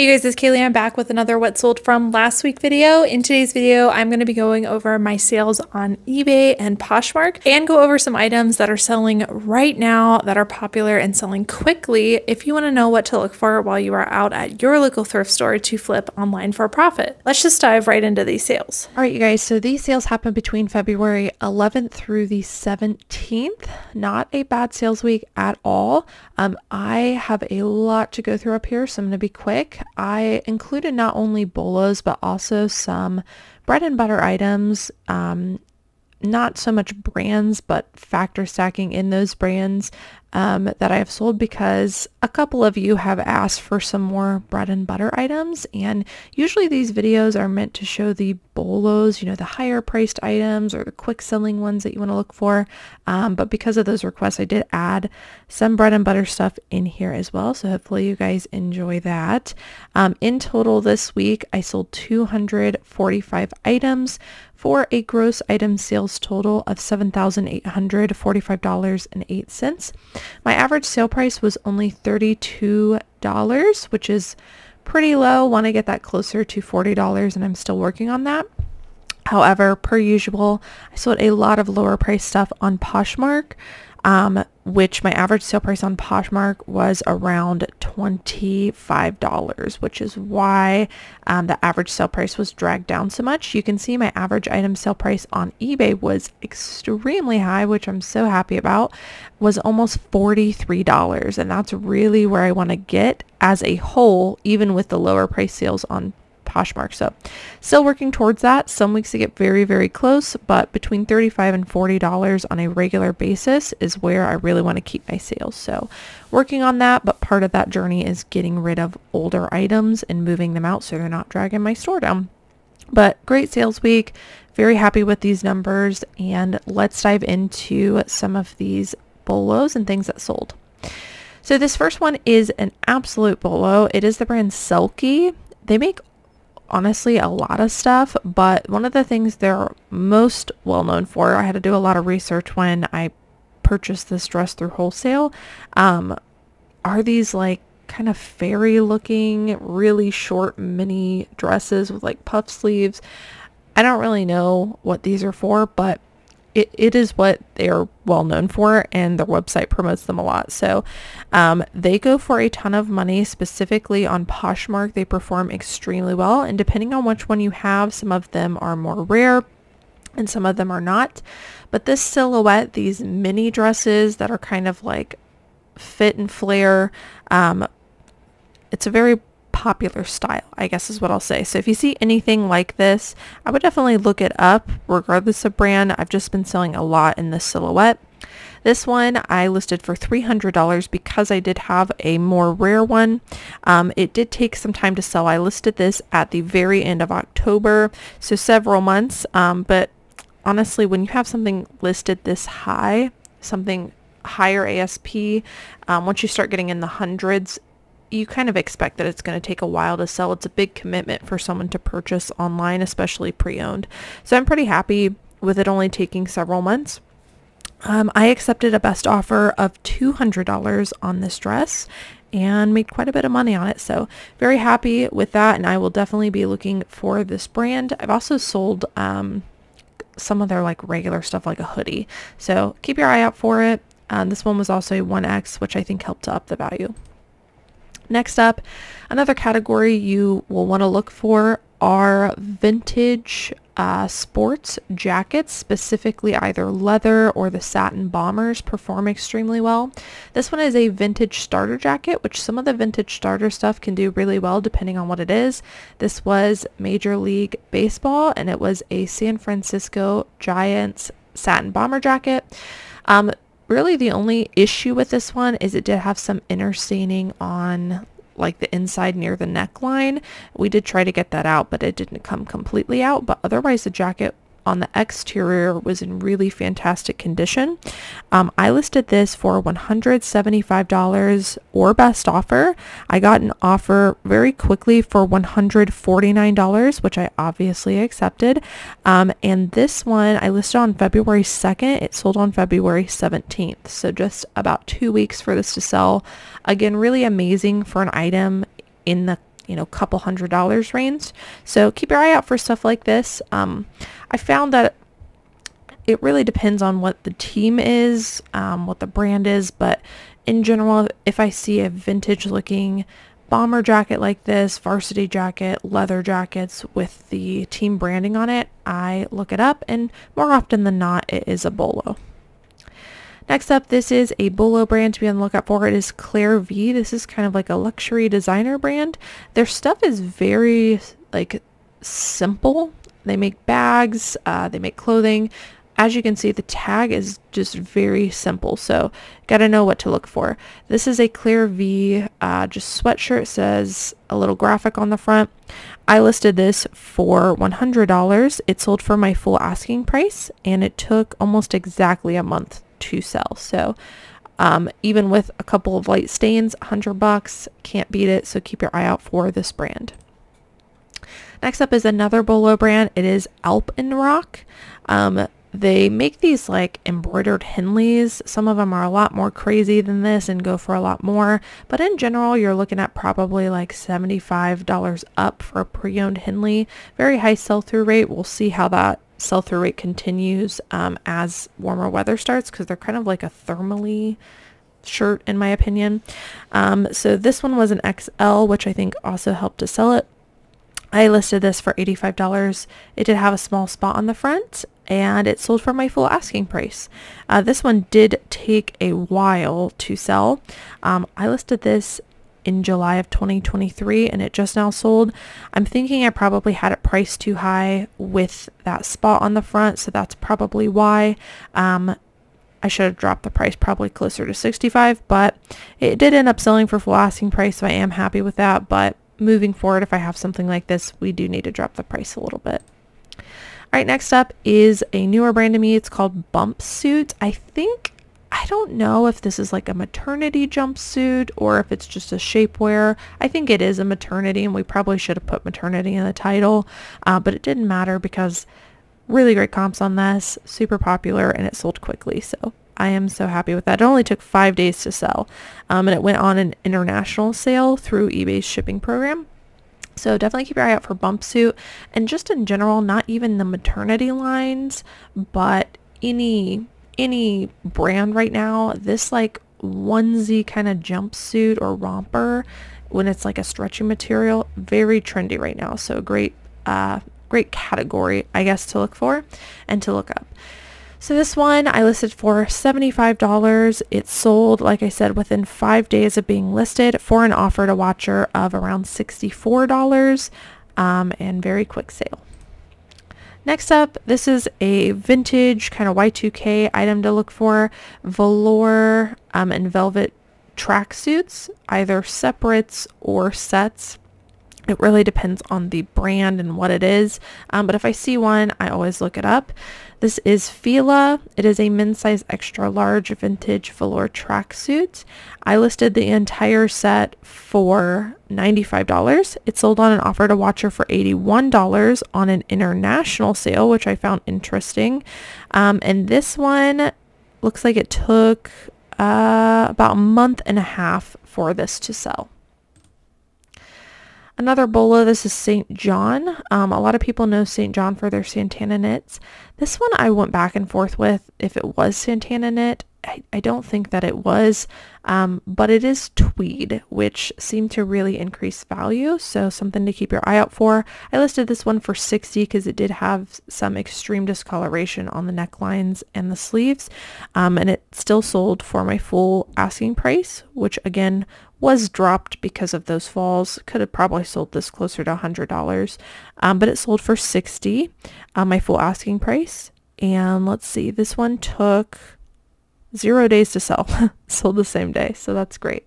Hey guys, it's Cayley. I'm back with another what sold from last week video. In today's video, I'm going to be going over my sales on eBay and Poshmark and go over some items that are selling right now that are popular and selling quickly if you want to know what to look for while you are out at your local thrift store to flip online for profit. Let's just dive right into these sales. All right, you guys, so these sales happen between February 11th through the 17th. Not a bad sales week at all. Um, I have a lot to go through up here, so I'm going to be quick. I included not only bolos, but also some bread and butter items, um, not so much brands, but factor stacking in those brands um, that I have sold because a couple of you have asked for some more bread and butter items. And usually these videos are meant to show the bolos, you know, the higher priced items or the quick selling ones that you want to look for. Um, but because of those requests, I did add some bread and butter stuff in here as well. So hopefully you guys enjoy that. Um, in total this week, I sold 245 items for a gross item sales total of $7,845.08. My average sale price was only $32, which is pretty low. Want to get that closer to $40 and I'm still working on that. However, per usual, I sold a lot of lower price stuff on Poshmark um, which my average sale price on Poshmark was around $25, which is why um, the average sale price was dragged down so much. You can see my average item sale price on eBay was extremely high, which I'm so happy about, was almost $43. And that's really where I want to get as a whole, even with the lower price sales on Poshmark. So still working towards that. Some weeks to get very, very close, but between 35 and $40 on a regular basis is where I really want to keep my sales. So working on that, but part of that journey is getting rid of older items and moving them out so they're not dragging my store down. But great sales week. Very happy with these numbers. And let's dive into some of these bolos and things that sold. So this first one is an absolute bolo. It is the brand Selkie. They make honestly a lot of stuff, but one of the things they're most well known for, I had to do a lot of research when I purchased this dress through wholesale, um, are these like kind of fairy looking, really short mini dresses with like puff sleeves. I don't really know what these are for, but it, it is what they're well known for and their website promotes them a lot. So um, they go for a ton of money specifically on Poshmark. They perform extremely well and depending on which one you have, some of them are more rare and some of them are not. But this silhouette, these mini dresses that are kind of like fit and flare, um, it's a very popular style, I guess is what I'll say. So if you see anything like this, I would definitely look it up regardless of brand. I've just been selling a lot in this silhouette. This one I listed for $300 because I did have a more rare one. Um, it did take some time to sell. I listed this at the very end of October, so several months. Um, but honestly, when you have something listed this high, something higher ASP, um, once you start getting in the hundreds, you kind of expect that it's going to take a while to sell. It's a big commitment for someone to purchase online, especially pre-owned. So I'm pretty happy with it only taking several months. Um, I accepted a best offer of $200 on this dress and made quite a bit of money on it. So very happy with that. And I will definitely be looking for this brand. I've also sold um, some of their like regular stuff like a hoodie. So keep your eye out for it. Um, this one was also a 1X, which I think helped to up the value. Next up, another category you will want to look for are vintage uh, sports jackets, specifically either leather or the satin bombers perform extremely well. This one is a vintage starter jacket, which some of the vintage starter stuff can do really well depending on what it is. This was Major League Baseball and it was a San Francisco Giants satin bomber jacket. Um, really the only issue with this one is it did have some inner staining on like the inside near the neckline. We did try to get that out, but it didn't come completely out. But otherwise the jacket on the exterior was in really fantastic condition. Um, I listed this for $175 or best offer. I got an offer very quickly for $149, which I obviously accepted. Um, and this one I listed on February 2nd. It sold on February 17th. So just about two weeks for this to sell. Again, really amazing for an item in the you know, couple hundred dollars range. So keep your eye out for stuff like this. Um, I found that it really depends on what the team is, um, what the brand is, but in general, if I see a vintage looking bomber jacket like this, varsity jacket, leather jackets with the team branding on it, I look it up and more often than not, it is a bolo. Next up, this is a Bolo brand to be on the lookout for. It is Clare V. This is kind of like a luxury designer brand. Their stuff is very like simple. They make bags, uh, they make clothing as you can see, the tag is just very simple, so gotta know what to look for. This is a Clare V uh, just sweatshirt. Says a little graphic on the front. I listed this for $100. It sold for my full asking price, and it took almost exactly a month to sell. So um, even with a couple of light stains, 100 bucks, can't beat it. So keep your eye out for this brand. Next up is another Bolo brand. It is Alp-n-Rock. Um, they make these like embroidered Henleys. Some of them are a lot more crazy than this and go for a lot more. But in general, you're looking at probably like $75 up for a pre-owned Henley. Very high sell-through rate. We'll see how that sell-through rate continues um, as warmer weather starts because they're kind of like a thermally shirt in my opinion. Um, so this one was an XL, which I think also helped to sell it. I listed this for $85. It did have a small spot on the front and it sold for my full asking price. Uh, this one did take a while to sell. Um, I listed this in July of 2023 and it just now sold. I'm thinking I probably had it priced too high with that spot on the front, so that's probably why. Um, I should have dropped the price probably closer to 65, but it did end up selling for full asking price, so I am happy with that. But moving forward, if I have something like this, we do need to drop the price a little bit. All right, next up is a newer brand to me. It's called Bump Suit. I think, I don't know if this is like a maternity jumpsuit or if it's just a shapewear. I think it is a maternity and we probably should have put maternity in the title, uh, but it didn't matter because really great comps on this, super popular, and it sold quickly. So I am so happy with that. It only took five days to sell, um, and it went on an international sale through eBay's shipping program. So definitely keep your eye out for bump suit and just in general, not even the maternity lines, but any any brand right now, this like onesie kind of jumpsuit or romper when it's like a stretchy material, very trendy right now. So great uh great category, I guess, to look for and to look up. So this one I listed for $75. It sold, like I said, within five days of being listed for an offer to watcher of around $64 um, and very quick sale. Next up, this is a vintage kind of Y2K item to look for. Velour um, and velvet tracksuits, either separates or sets. It really depends on the brand and what it is. Um, but if I see one, I always look it up. This is Fila. It is a men's size extra large vintage velour tracksuit. I listed the entire set for $95. It sold on an offer to watcher for $81 on an international sale, which I found interesting. Um, and this one looks like it took uh, about a month and a half for this to sell. Another bolo, this is St. John. Um, a lot of people know St. John for their Santana knits. This one I went back and forth with if it was Santana knit. I, I don't think that it was, um, but it is tweed, which seemed to really increase value. So something to keep your eye out for. I listed this one for 60 because it did have some extreme discoloration on the necklines and the sleeves. Um, and it still sold for my full asking price, which again was dropped because of those falls. Could have probably sold this closer to $100, um, but it sold for 60 uh, my full asking price. And let's see, this one took zero days to sell. sold the same day, so that's great.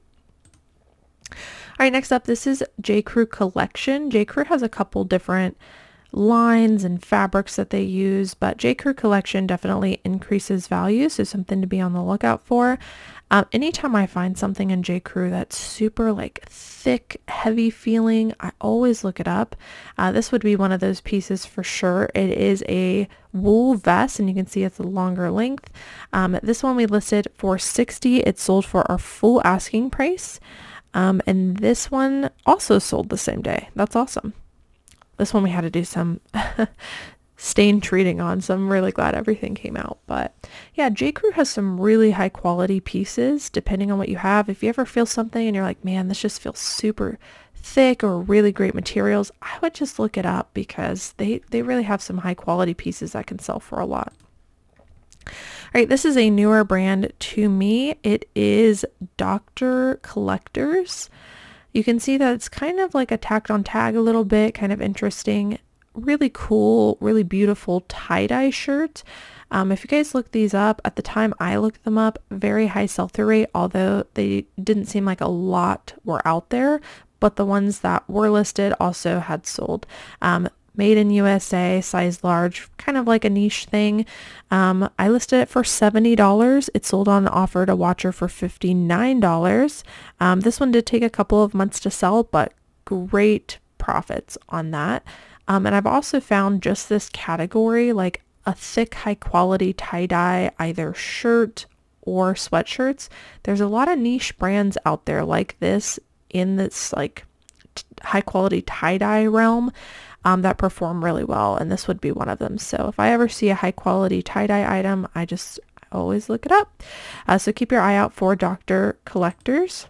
All right, next up, this is J. Crew Collection. J. Crew has a couple different lines and fabrics that they use, but J. Crew Collection definitely increases value, so something to be on the lookout for. Um, anytime I find something in J. Crew that's super like thick, heavy feeling, I always look it up. Uh, this would be one of those pieces for sure. It is a wool vest and you can see it's a longer length. Um, this one we listed for 60. It sold for our full asking price. Um, and this one also sold the same day. That's awesome. This one we had to do some stain treating on, so I'm really glad everything came out. But yeah, J. Crew has some really high quality pieces depending on what you have. If you ever feel something and you're like, man, this just feels super thick or really great materials, I would just look it up because they, they really have some high quality pieces that can sell for a lot. All right, this is a newer brand to me. It is Dr. Collectors. You can see that it's kind of like a tacked on tag a little bit, kind of interesting, really cool, really beautiful tie-dye shirt. Um, if you guys look these up, at the time I looked them up, very high sell-through rate, although they didn't seem like a lot were out there, but the ones that were listed also had sold. Um, made in USA, size large, kind of like a niche thing. Um, I listed it for $70. It sold on offer to Watcher for $59. Um, this one did take a couple of months to sell, but great profits on that. Um, and I've also found just this category, like a thick, high quality tie-dye, either shirt or sweatshirts. There's a lot of niche brands out there like this in this like t- high quality tie-dye realm um, that perform really well, and this would be one of them. So if I ever see a high quality tie-dye item, I just always look it up. Uh, so keep your eye out for Dr. Collectors.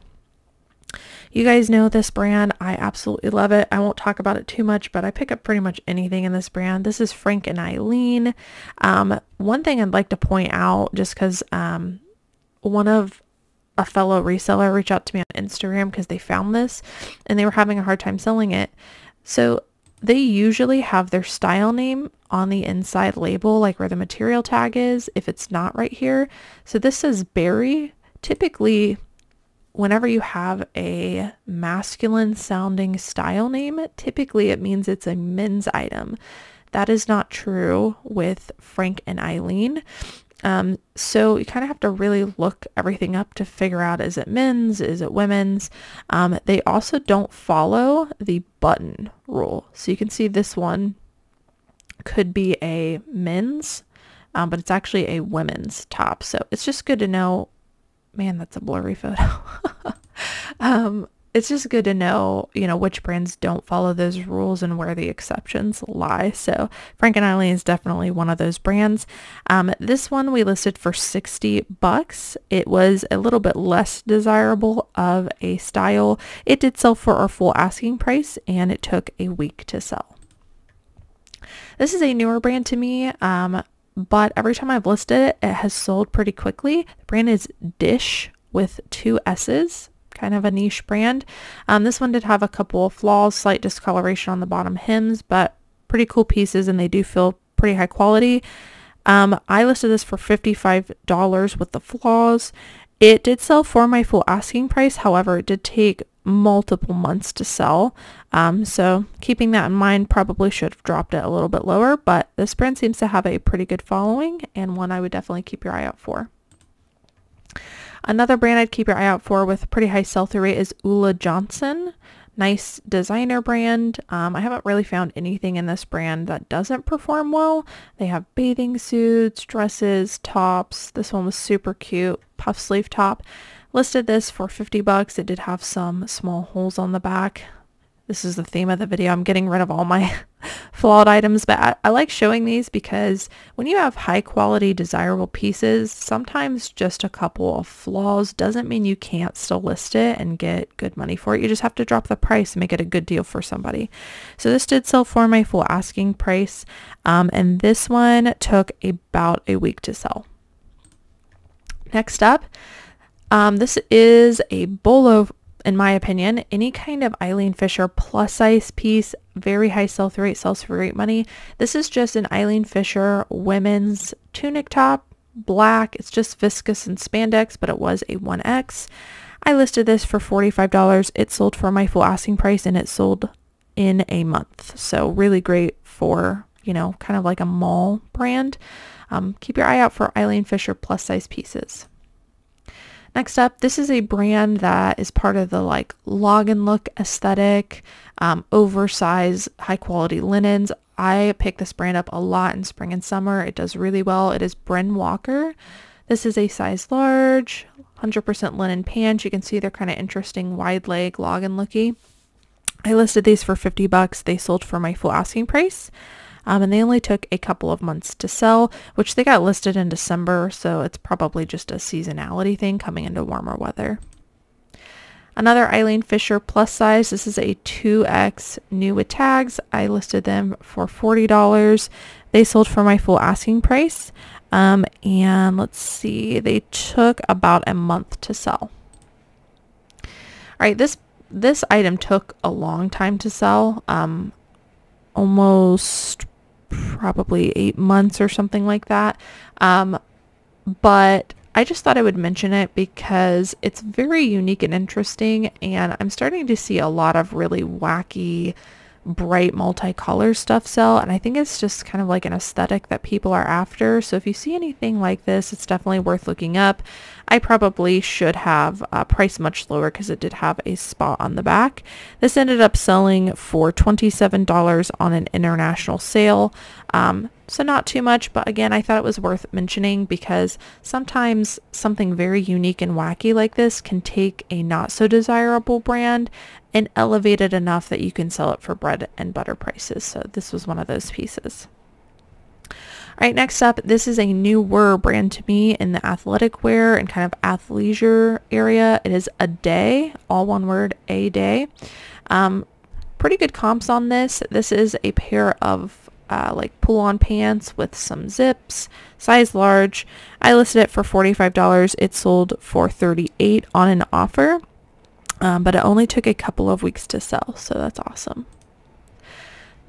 You guys know this brand. I absolutely love it. I won't talk about it too much, but I pick up pretty much anything in this brand. This is Frank and Eileen. Um, one thing I'd like to point out, just because um, one of a fellow reseller reached out to me on Instagram because they found this and they were having a hard time selling it. So they usually have their style name on the inside label, like where the material tag is, if it's not right here. So this says Berry. Typically, whenever you have a masculine sounding style name, typically it means it's a men's item. That is not true with Frank and Eileen. Um, so you kind of have to really look everything up to figure out is it men's, is it women's. Um, they also don't follow the button rule. So you can see this one could be a men's, um, but it's actually a women's top. So it's just good to know. Man, that's a blurry photo. um, it's just good to know, you know, which brands don't follow those rules and where the exceptions lie. So Frank and Eileen is definitely one of those brands. Um, this one we listed for 60 bucks. It was a little bit less desirable of a style. It did sell for our full asking price and it took a week to sell. This is a newer brand to me. Um, but every time I've listed it, it has sold pretty quickly. The brand is Dissh with two S's kind of a niche brand. Um, this one did have a couple of flaws, slight discoloration on the bottom hems, but pretty cool pieces and they do feel pretty high quality. Um, I listed this for $55 with the flaws. It did sell for my full asking price. However, it did take multiple months to sell. Um, so keeping that in mind, probably should have dropped it a little bit lower, but this brand seems to have a pretty good following and one I would definitely keep your eye out for. Another brand I'd keep your eye out for with pretty high sell-through rate is Ulla Johnson. Nice designer brand. Um, I haven't really found anything in this brand that doesn't perform well. They have bathing suits, dresses, tops. This one was super cute. Puff sleeve top. Listed this for 50 bucks. It did have some small holes on the back this is the theme of the video. I'm getting rid of all my flawed items, but I, I, like showing these because when you have high quality desirable pieces, sometimes just a couple of flaws doesn't mean you can't still list it and get good money for it. You just have to drop the price and make it a good deal for somebody. So this did sell for my full asking price. Um, and this one took about a week to sell. Next up, um, this is a bolo in my opinion, any kind of Eileen Fisher plus size piece, very high sell-through rate, sells for great money. This is just an Eileen Fisher women's tunic top, black. It's just viscose and spandex, but it was a 1X. I listed this for $45. It sold for my full asking price and it sold in a month. So really great for, you know, kind of like a mall brand. Um, keep your eye out for Eileen Fisher plus size pieces. Next up, this is a brand that is part of the like Lagenlook aesthetic, um, oversized, high quality linens. I pick this brand up a lot in spring and summer. It does really well. It is Bryn Walker. This is a size large, 100% linen pants. You can see they're kind of interesting wide leg Lagenlooky. I listed these for 50 bucks. They sold for my full asking price. Um, and they only took a couple of months to sell, which they got listed in December, so it's probably just a seasonality thing coming into warmer weather. Another Eileen Fisher plus size. This is a 2X new with tags. I listed them for $40. They sold for my full asking price. Um, and let's see, they took about a month to sell. All right, this this item took a long time to sell, um, almost probably eight months or something like that. Um, but I just thought I would mention it because it's very unique and interesting, and I'm starting to see a lot of really wacky bright multicolor stuff sell and I think it's just kind of like an aesthetic that people are after. So if you see anything like this it's definitely worth looking up. I probably should have uh, priced much lower because it did have a spot on the back. This ended up selling for $27 on an international sale. Um, so not too much but again I thought it was worth mentioning because sometimes something very unique and wacky like this can take a not so desirable brand and elevated enough that you can sell it for bread and butter prices. So this was one of those pieces. All right, next up, this is a newer brand to me in the athletic wear and kind of athleisure area. It is Aday, all one word, Aday. Um, pretty good comps on this. This is a pair of uh, like pull-on pants with some zips, size large. I listed it for $45. It sold for 38 on an offer um, but it only took a couple of weeks to sell, so that's awesome.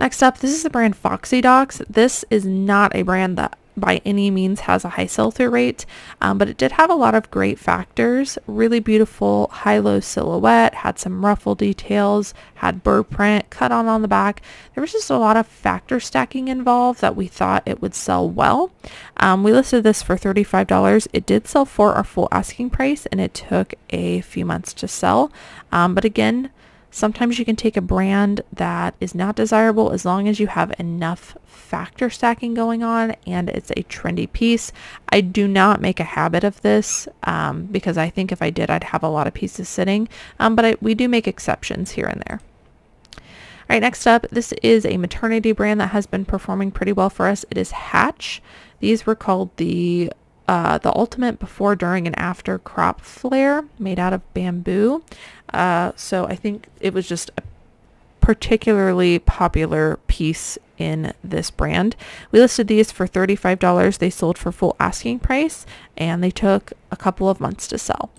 Next up, this is the brand Foxy Docs. This is not a brand that by any means has a high sell-through rate, um, but it did have a lot of great factors. Really beautiful high-low silhouette, had some ruffle details, had bird print cut on on the back. There was just a lot of factor stacking involved that we thought it would sell well. Um, we listed this for $35. It did sell for our full asking price and it took a few months to sell. Um, but again, Sometimes you can take a brand that is not desirable as long as you have enough factor stacking going on and it's a trendy piece. I do not make a habit of this um, because I think if I did, I'd have a lot of pieces sitting, um, but I, we do make exceptions here and there. All right, next up, this is a maternity brand that has been performing pretty well for us. It is Hatch. These were called the uh, the ultimate before, during, and after crop flare made out of bamboo. Uh, so I think it was just a particularly popular piece in this brand. We listed these for $35. They sold for full asking price and they took a couple of months to sell.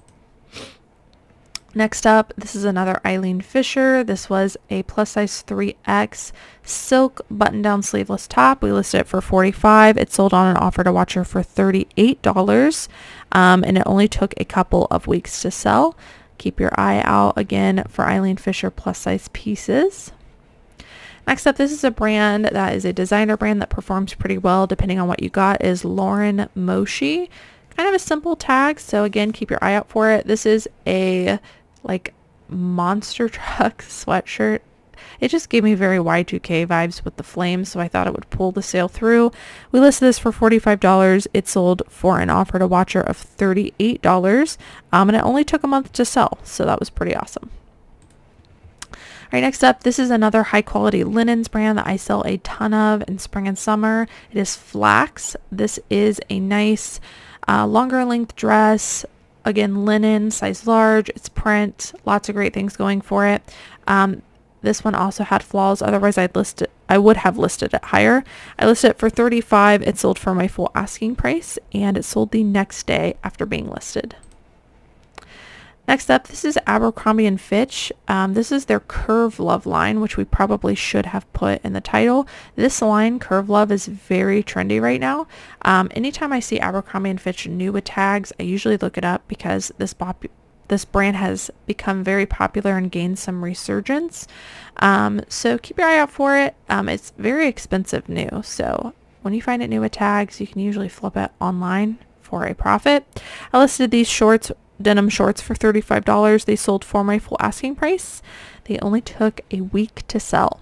Next up, this is another Eileen Fisher. This was a plus size 3X silk button down sleeveless top. We listed it for 45. It sold on an offer to watcher for $38 um, and it only took a couple of weeks to sell. Keep your eye out again for Eileen Fisher plus size pieces. Next up, this is a brand that is a designer brand that performs pretty well depending on what you got is Lauren Moshi. Kind of a simple tag, so again, keep your eye out for it. This is a like monster truck sweatshirt. It just gave me very Y2K vibes with the flames, so I thought it would pull the sale through. We listed this for $45. It sold for an offer to watcher of $38, um, and it only took a month to sell, so that was pretty awesome. All right, next up, this is another high quality linens brand that I sell a ton of in spring and summer. It is Flax. This is a nice uh, longer length dress Again, linen, size large, it's print, lots of great things going for it. Um, this one also had flaws. Otherwise, I'd list it, I would have listed it higher. I listed it for 35. It sold for my full asking price and it sold the next day after being listed. Next up, this is Abercrombie & Fitch. Um, this is their Curve Love line, which we probably should have put in the title. This line, Curve Love, is very trendy right now. Um, anytime I see Abercrombie & Fitch new with tags, I usually look it up because this this brand has become very popular and gained some resurgence. Um, so keep your eye out for it. Um, it's very expensive new. So when you find it new with tags, you can usually flip it online for a profit. I listed these shorts denim shorts for $35. They sold for my full asking price. They only took a week to sell.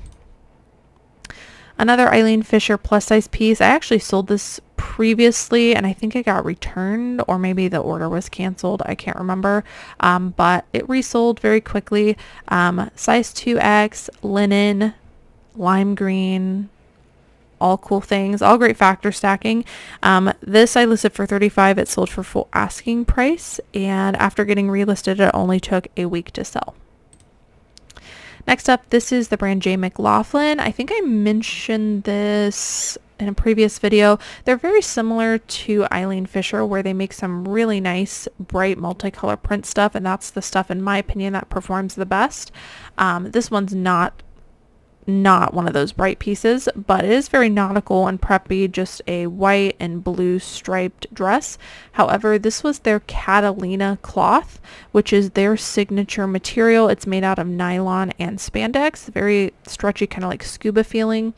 Another Eileen Fisher plus size piece. I actually sold this previously and I think it got returned or maybe the order was canceled. I can't remember. Um, but it resold very quickly. Um, size 2X, linen, lime green, all cool things, all great factor stacking. Um, this I listed for 35. It sold for full asking price. And after getting relisted, it only took a week to sell. Next up, this is the brand J. McLaughlin. I think I mentioned this in a previous video. They're very similar to Eileen Fisher where they make some really nice bright multicolor print stuff and that's the stuff in my opinion that performs the best. Um, this one's not not one of those bright pieces, but it is very nautical and preppy, just a white and blue striped dress. However, this was their Catalina cloth, which is their signature material. It's made out of nylon and spandex, very stretchy, kind of like scuba feeling.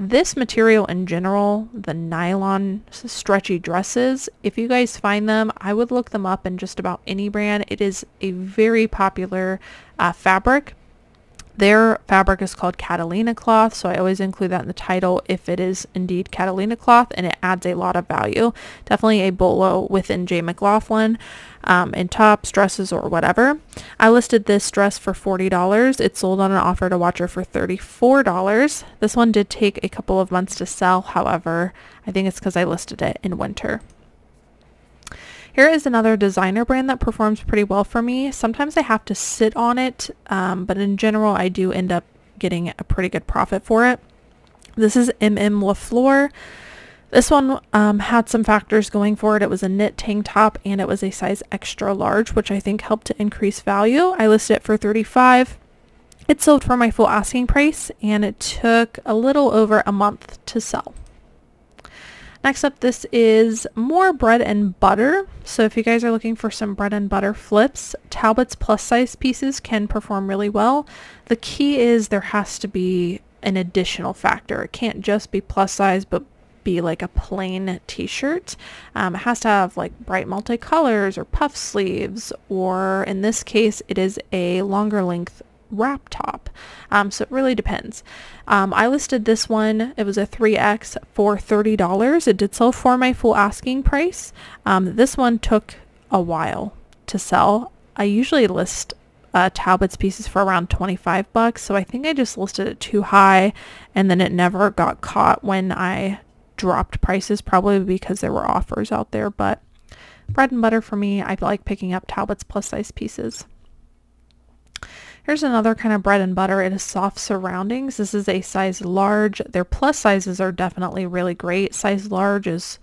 This material in general, the nylon stretchy dresses, if you guys find them, I would look them up in just about any brand. It is a very popular uh, fabric their fabric is called Catalina cloth, so I always include that in the title if it is indeed Catalina cloth, and it adds a lot of value. Definitely a bolo within J. McLaughlin um, in tops, dresses, or whatever. I listed this dress for $40. It sold on an offer to Watcher for $34. This one did take a couple of months to sell, however, I think it's because I listed it in winter. Here is another designer brand that performs pretty well for me. Sometimes I have to sit on it, um, but in general, I do end up getting a pretty good profit for it. This is MM LaFleur. This one um, had some factors going for it. It was a knit tank top and it was a size extra large, which I think helped to increase value. I listed it for 35. It sold for my full asking price and it took a little over a month to sell. Next up, this is more bread and butter. So if you guys are looking for some bread and butter flips, Talbot's plus size pieces can perform really well. The key is there has to be an additional factor. It can't just be plus size, but be like a plain t-shirt. Um, it has to have like bright multicolors or puff sleeves, or in this case, it is a longer length wrap top. Um, so it really depends. Um, I listed this one, it was a 3X for $30. It did sell for my full asking price. Um, this one took a while to sell. I usually list uh, Talbot's pieces for around 25 bucks. So I think I just listed it too high and then it never got caught when I dropped prices probably because there were offers out there. But bread and butter for me, I like picking up Talbot's plus size pieces. Here's another kind of bread and butter. It is soft surroundings. This is a size large. Their plus sizes are definitely really great. Size large is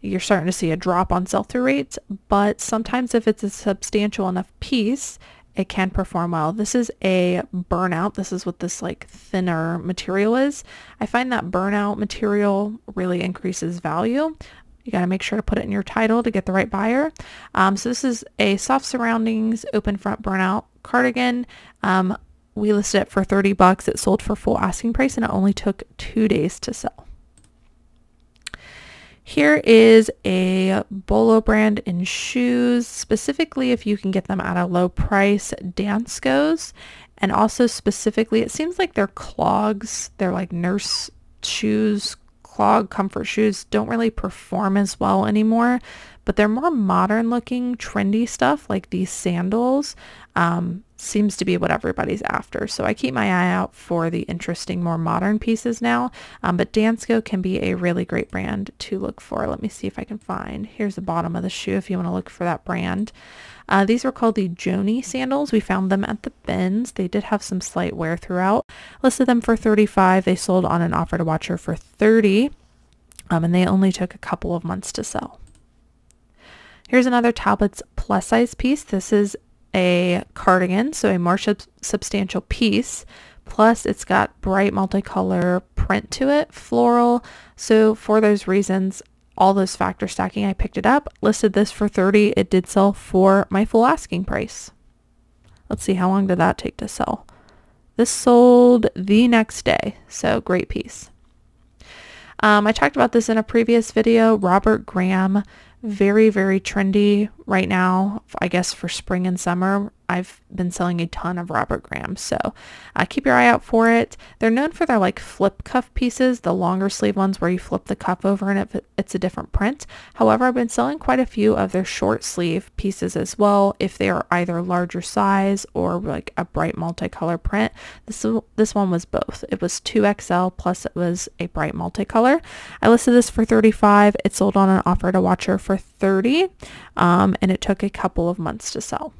you're starting to see a drop on sell-through rates, but sometimes if it's a substantial enough piece, it can perform well. This is a burnout. This is what this like thinner material is. I find that burnout material really increases value. You got to make sure to put it in your title to get the right buyer. Um, so this is a soft surroundings, open front burnout cardigan. Um, we listed it for 30 bucks. It sold for full asking price and it only took two days to sell. Here is a Bolo brand in shoes, specifically if you can get them at a low price, Danskos. And also specifically, it seems like they're clogs. They're like nurse shoes, clog comfort shoes don't really perform as well anymore, but they're more modern looking, trendy stuff like these sandals um, seems to be what everybody's after. So I keep my eye out for the interesting, more modern pieces now. Um, but Dansko can be a really great brand to look for. Let me see if I can find. Here's the bottom of the shoe if you want to look for that brand. Uh, these were called the Joni sandals. We found them at the bins. They did have some slight wear throughout. Listed them for 35. They sold on an offer to Watcher for 30. Um, and they only took a couple of months to sell. Here's another Talbot's plus size piece. This is a cardigan, so a more sub- substantial piece. Plus it's got bright multicolor print to it, floral. So for those reasons, all those factor stacking, I picked it up, listed this for 30. It did sell for my full asking price. Let's see, how long did that take to sell? This sold the next day, so great piece. Um, I talked about this in a previous video. Robert Graham, very, very trendy, right now, I guess for spring and summer, I've been selling a ton of Robert Graham. So uh, keep your eye out for it. They're known for their like flip cuff pieces, the longer sleeve ones where you flip the cuff over and it, it's a different print. However, I've been selling quite a few of their short sleeve pieces as well if they are either larger size or like a bright multicolor print. This, this one was both. It was 2XL plus it was a bright multicolor. I listed this for 35. It sold on an offer to watcher for 30 um, and it took a couple of months to sell.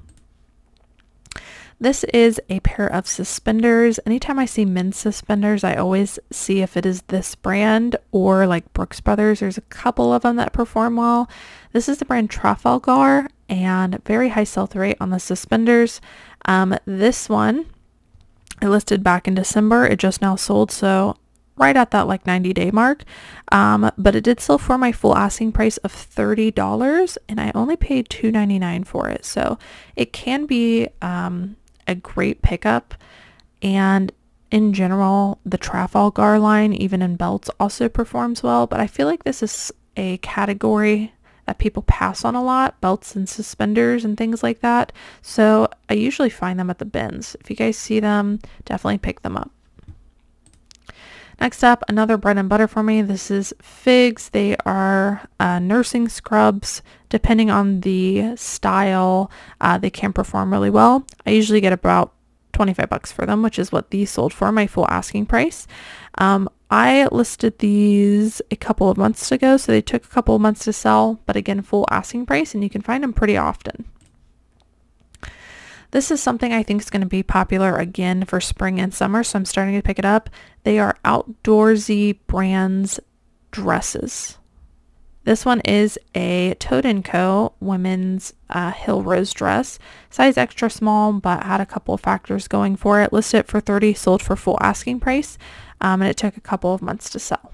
This is a pair of suspenders. Anytime I see men's suspenders, I always see if it is this brand or like Brooks Brothers. There's a couple of them that perform well. This is the brand Trafalgar and very high sell-through rate on the suspenders. Um, this one I listed back in December. It just now sold, so right at that like 90 day mark. Um, but it did sell for my full asking price of $30 and I only paid $2.99 for it. So it can be um, a great pickup. And in general, the Trafalgar line, even in belts, also performs well. But I feel like this is a category that people pass on a lot, belts and suspenders and things like that. So I usually find them at the bins. If you guys see them, definitely pick them up. Next up, another bread and butter for me. This is figs. They are uh, nursing scrubs. Depending on the style, uh, they can perform really well. I usually get about 25 bucks for them, which is what these sold for, my full asking price. Um, I listed these a couple of months ago, so they took a couple of months to sell, but again, full asking price, and you can find them pretty often. This is something I think is going to be popular again for spring and summer, so I'm starting to pick it up. They are outdoorsy brands dresses. This one is a Toad & Co. women's uh, Hill Rose dress. Size extra small, but had a couple of factors going for it. Listed for 30 sold for full asking price, um, and it took a couple of months to sell.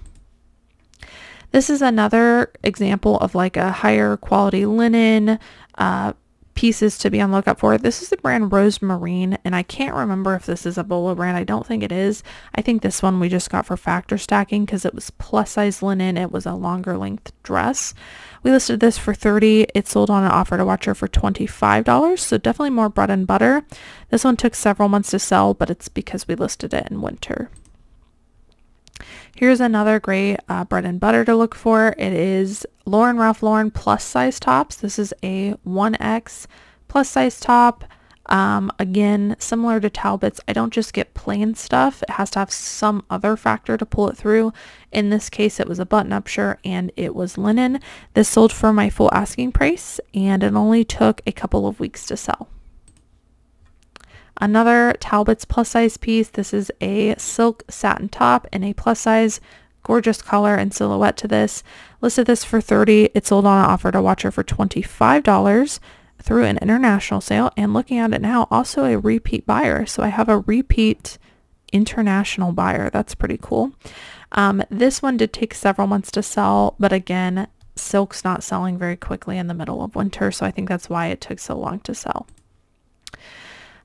This is another example of like a higher quality linen, uh, pieces to be on lookout for. This is the brand Rose Marine, and I can't remember if this is a Bolo brand. I don't think it is. I think this one we just got for factor stacking because it was plus size linen. It was a longer length dress. We listed this for 30. It sold on an offer to watcher for $25, so definitely more bread and butter. This one took several months to sell, but it's because we listed it in winter. Here's another great uh, bread and butter to look for. It is Lauren Ralph Lauren plus size tops. This is a 1X plus size top. Um, again, similar to Talbot's, I don't just get plain stuff. It has to have some other factor to pull it through. In this case, it was a button-up shirt and it was linen. This sold for my full asking price and it only took a couple of weeks to sell. Another Talbot's plus size piece. This is a silk satin top in a plus size gorgeous color and silhouette to this. Listed this for 30. It sold on an offer to watcher for $25 through an international sale and looking at it now also a repeat buyer. So I have a repeat international buyer. That's pretty cool. Um, this one did take several months to sell, but again, silk's not selling very quickly in the middle of winter, so I think that's why it took so long to sell.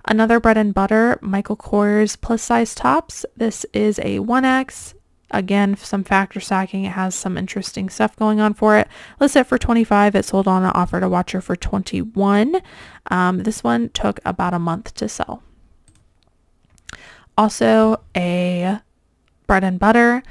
Another bread and butter, Michael Kors plus size tops. This is a 1X. Again, some factor stacking. It has some interesting stuff going on for it. Listed for 25. It sold on an offer to watcher for 21. Um, this one took about a month to sell. Also a bread and butter.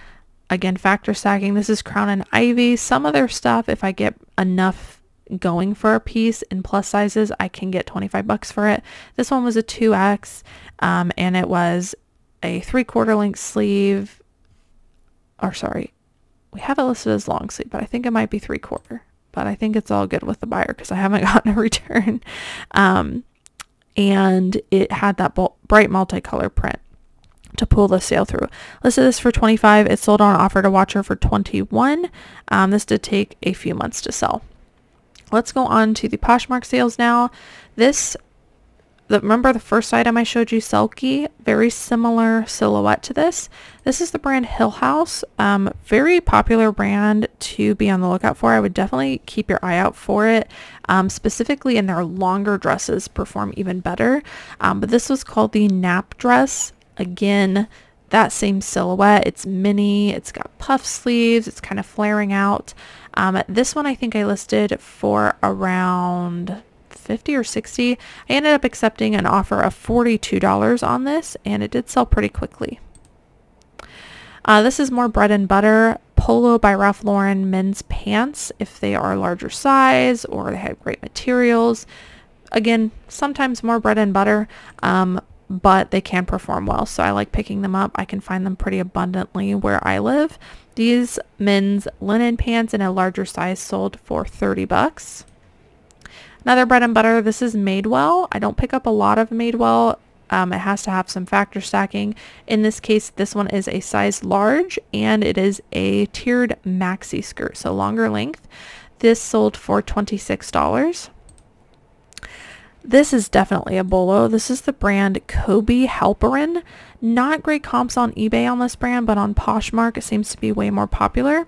Again, factor stacking. This is Crown and Ivy. Some of their stuff, if I get enough going for a piece in plus sizes, I can get 25 bucks for it. This one was a 2X um, and it was a three quarter length sleeve or sorry, we have it listed as long sleeve, but I think it might be three quarter, but I think it's all good with the buyer because I haven't gotten a return. Um, and it had that bright multicolor print to pull the sale through. Listed this for 25. It sold on offer to watcher for 21. Um, this did take a few months to sell. Let's go on to the Poshmark sales now. This, the, remember the first item I showed you, Selkie? Very similar silhouette to this. This is the brand Hill House. Um, very popular brand to be on the lookout for. I would definitely keep your eye out for it. Um, specifically in their longer dresses perform even better. Um, but this was called the nap dress. Again, that same silhouette. It's mini, it's got puff sleeves, it's kind of flaring out. Um, this one I think I listed for around 50 or 60. I ended up accepting an offer of $42 on this and it did sell pretty quickly. Uh, this is more bread and butter polo by Ralph Lauren men's pants if they are larger size or they have great materials. Again, sometimes more bread and butter, um, but they can perform well. So I like picking them up. I can find them pretty abundantly where I live. These men's linen pants in a larger size sold for 30 bucks. Another bread and butter, this is Madewell. I don't pick up a lot of Madewell. Um, it has to have some factor stacking. In this case, this one is a size large and it is a tiered maxi skirt, so longer length. This sold for $26. This is definitely a bolo. This is the brand Kobi Halperin. Not great comps on eBay on this brand, but on Poshmark it seems to be way more popular.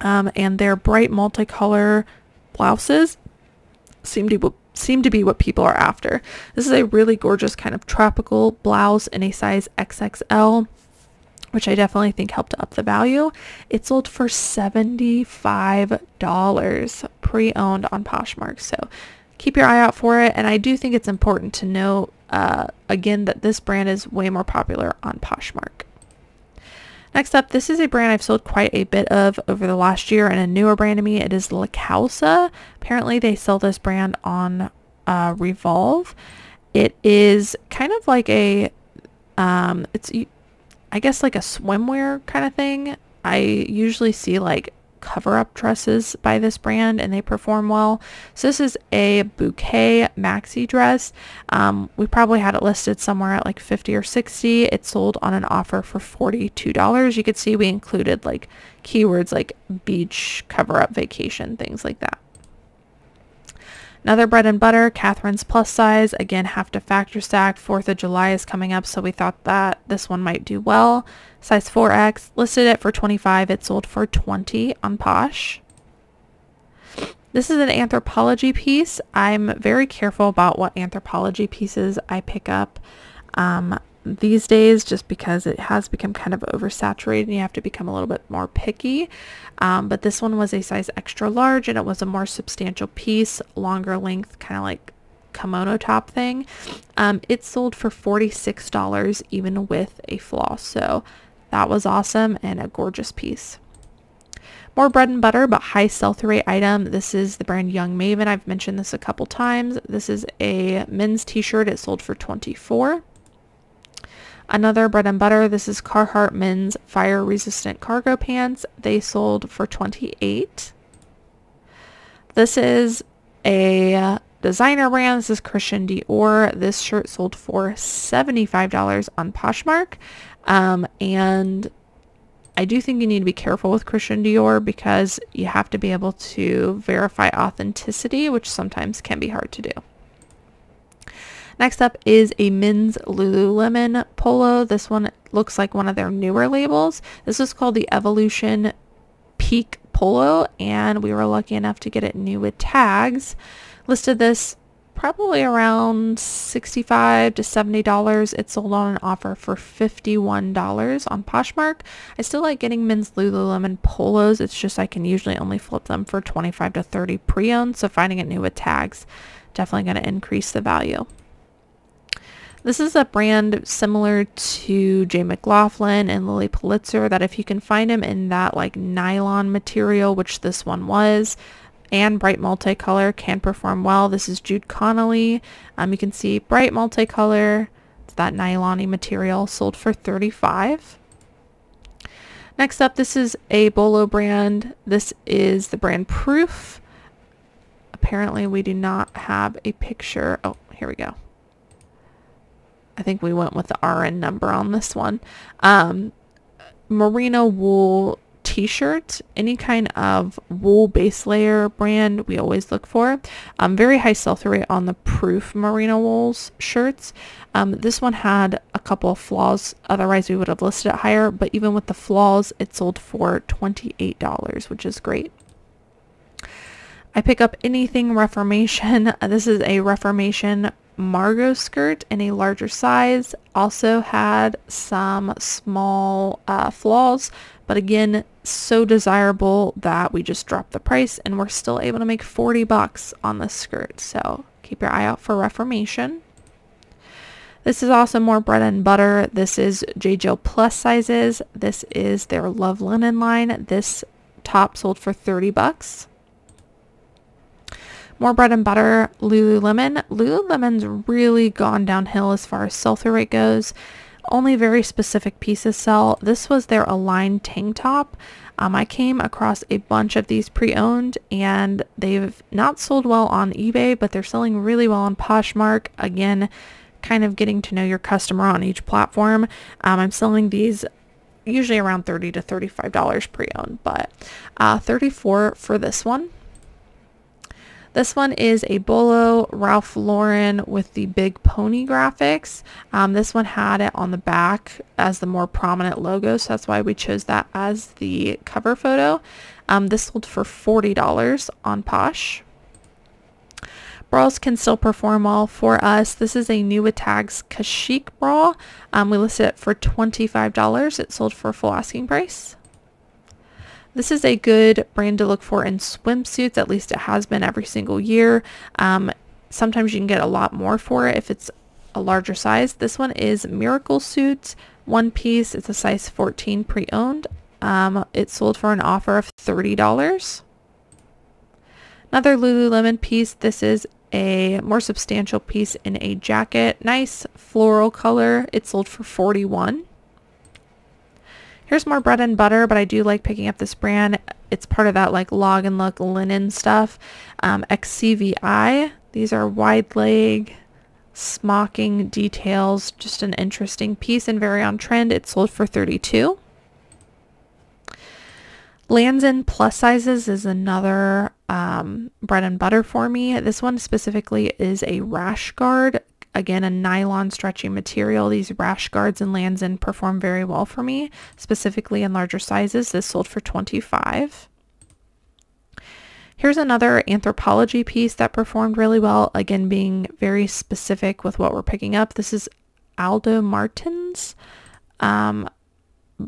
Um, and their bright multicolor blouses seem to seem to be what people are after. This is a really gorgeous kind of tropical blouse in a size XXL which I definitely think helped up the value. It sold for $75 pre-owned on Poshmark. So keep your eye out for it. And I do think it's important to know, uh, again, that this brand is way more popular on Poshmark. Next up, this is a brand I've sold quite a bit of over the last year and a newer brand to me. It is La Causa. Apparently they sell this brand on uh, Revolve. It is kind of like a, um, it's, I guess like a swimwear kind of thing. I usually see like cover up dresses by this brand and they perform well. So this is a bouquet maxi dress. Um, we probably had it listed somewhere at like 50 or 60. It sold on an offer for $42. You could see we included like keywords like beach, cover up vacation, things like that. Another bread and butter, Catherine's plus size. Again, have to factor stack. 4th of July is coming up, so we thought that this one might do well. Size 4X, listed it for 25. It sold for 20 on Posh. This is an Anthropologie piece. I'm very careful about what Anthropologie pieces I pick up. Um, these days just because it has become kind of oversaturated and you have to become a little bit more picky. Um, but this one was a size extra large and it was a more substantial piece, longer length, kind of like kimono top thing. Um, it sold for $46 even with a floss. So that was awesome and a gorgeous piece. More bread and butter, but high sell-through item. This is the brand Young Maven. I've mentioned this a couple times. This is a men's t-shirt. It sold for 24 Another bread and butter, this is Carhartt men's fire resistant cargo pants. They sold for 28. This is a designer brand. This is Christian Dior. This shirt sold for $75 on Poshmark. Um, and I do think you need to be careful with Christian Dior because you have to be able to verify authenticity, which sometimes can be hard to do. Next up is a men's Lululemon polo. This one looks like one of their newer labels. This is called the Evolution Peak Polo and we were lucky enough to get it new with tags. Listed this probably around 65 to $70. It sold on an offer for $51 on Poshmark. I still like getting men's Lululemon polos. It's just I can usually only flip them for 25 to 30 pre-owned. So finding it new with tags, definitely going to increase the value. This is a brand similar to J. McLaughlin and Lilly Pulitzer that if you can find them in that like nylon material, which this one was, and bright multicolor can perform well. This is Jude Connally. Um, you can see bright multicolor. It's that nylon material sold for 35 Next up, this is a Bolo brand. This is the brand Proof. Apparently we do not have a picture. Oh, here we go. I think we went with the RN number on this one. Um, merino wool t-shirt, any kind of wool base layer brand we always look for. Um, very high sell-through rate on the Proof merino wools shirts. Um, this one had a couple of flaws, otherwise we would have listed it higher, but even with the flaws, it sold for $28, which is great. I pick up anything Reformation. This is a Reformation Margot skirt in a larger size. Also had some small uh, flaws, but again, so desirable that we just dropped the price and we're still able to make 40 bucks on this skirt. So keep your eye out for Reformation. This is also more bread and butter. This is J. Jill plus sizes. This is their Love Linen line. This top sold for 30 bucks. More bread and butter, Lululemon. Lululemon's really gone downhill as far as sell-through rate goes. Only very specific pieces sell. This was their aligned tank top. Um, I came across a bunch of these pre-owned and they've not sold well on eBay, but they're selling really well on Poshmark. Again, kind of getting to know your customer on each platform. Um, I'm selling these usually around 30 to $35 pre-owned, but uh, 34 for this one. This one is a Bolo Ralph Lauren with the big pony graphics. Um, this one had it on the back as the more prominent logo, so that's why we chose that as the cover photo. Um, this sold for $40 on Posh. Bras can still perform well for us. This is a new Tags Kashik bra. Um, we listed it for $25. It sold for full asking price. This is a good brand to look for in swimsuits. At least it has been every single year. Um, sometimes you can get a lot more for it if it's a larger size. This one is Miracle Suits, one piece. It's a size 14 pre-owned. Um, it sold for an offer of $30. Another Lululemon piece. This is a more substantial piece in a jacket. Nice floral color. It sold for 41 Here's more bread and butter, but I do like picking up this brand. It's part of that like Lagenlook linen stuff. Um, XCVI. These are wide leg smocking details. Just an interesting piece and very on trend. It sold for 32. Lands' End plus sizes is another um, bread and butter for me. This one specifically is a rash guard Again, a nylon stretchy material. These rash guards and Lands End perform very well for me, specifically in larger sizes. This sold for 25 Here's another Anthropologie piece that performed really well, again being very specific with what we're picking up. This is Aldomartins. Um,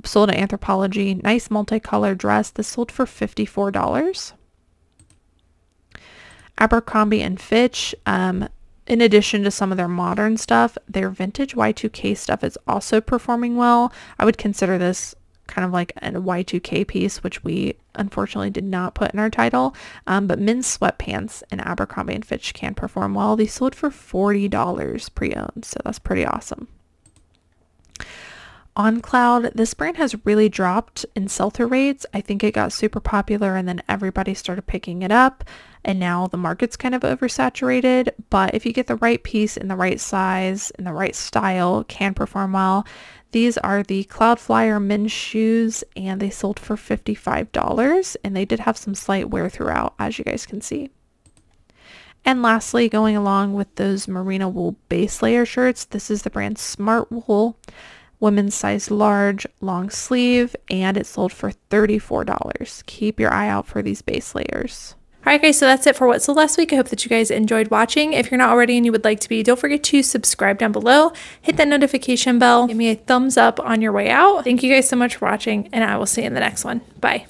sold at Anthropologie. Nice multicolored dress. This sold for $54. Abercrombie and Fitch. Um, in addition to some of their modern stuff, their vintage Y2K stuff is also performing well. I would consider this kind of like a Y2K piece, which we unfortunately did not put in our title. Um, but men's sweatpants and Abercrombie & Fitch can perform well. They sold for $40 pre-owned, so that's pretty awesome. On Cloud, this brand has really dropped in sell-through rates. I think it got super popular and then everybody started picking it up and now the market's kind of oversaturated. But if you get the right piece in the right size and the right style, can perform well. These are the Cloudflyer men's shoes and they sold for $55 and they did have some slight wear throughout as you guys can see. And lastly, going along with those merino wool base layer shirts, this is the brand Smartwool women's size large, long sleeve, and it sold for $34. Keep your eye out for these base layers. Alright guys, so that's it for What's sold last week. I hope that you guys enjoyed watching. If you're not already and you would like to be, don't forget to subscribe down below. Hit that notification bell. Give me a thumbs up on your way out. Thank you guys so much for watching and I will see you in the next one. Bye.